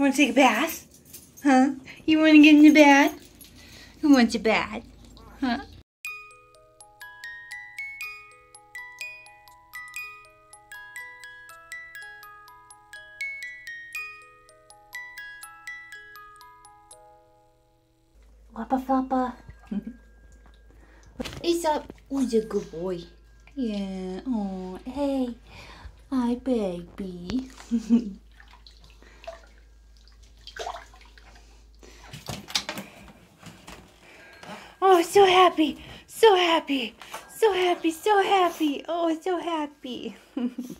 Want to take a bath? Huh? You want to get in the bath? Who wants a bath? Huh? Wappa. He's up. Who's a good boy? Yeah. Oh, hey. Hi, baby. oh, so happy. So happy. So happy. So happy. Oh, so happy.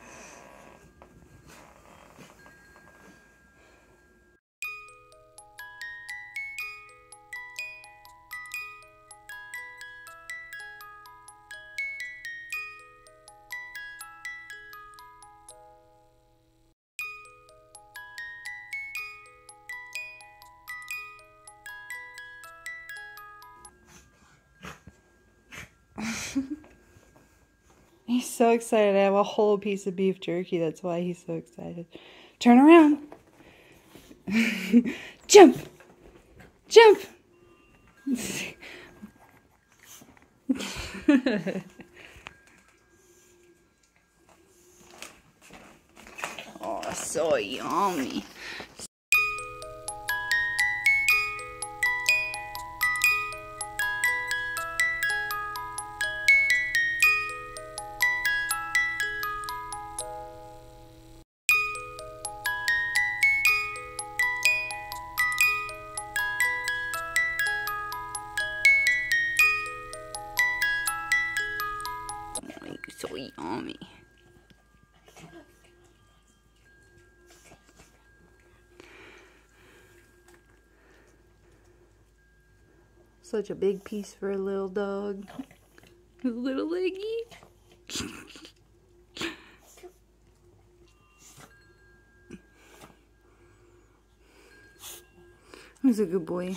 He's so excited. I have a whole piece of beef jerky. That's why he's so excited. Turn around. Jump. Jump. oh, so yummy. So yummy. Such a big piece for a little dog. Little leggy. Who's a good boy?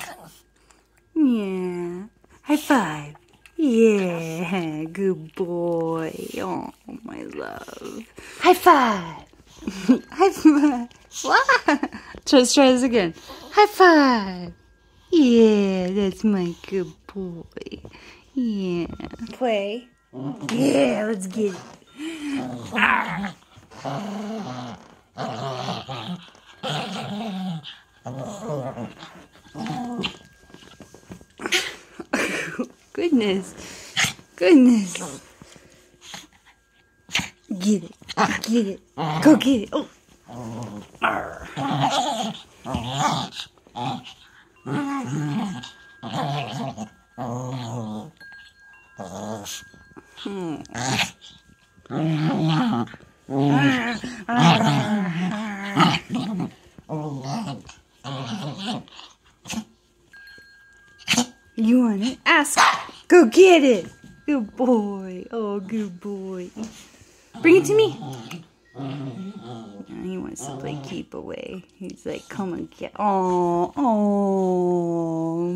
Yeah. High five. Yeah, good boy. Oh, my love. High five. High five. What? Let's try this again. High five. Yeah, that's my good boy. Yeah. Play. Yeah, let's get it. Ah. Goodness. Goodness. Get it. Get it. Go get it. Oh. You want it? Ask. Go get it. Good boy. Oh, good boy. Bring it to me. he wants to play keep away. He's like, come and get. Oh, oh.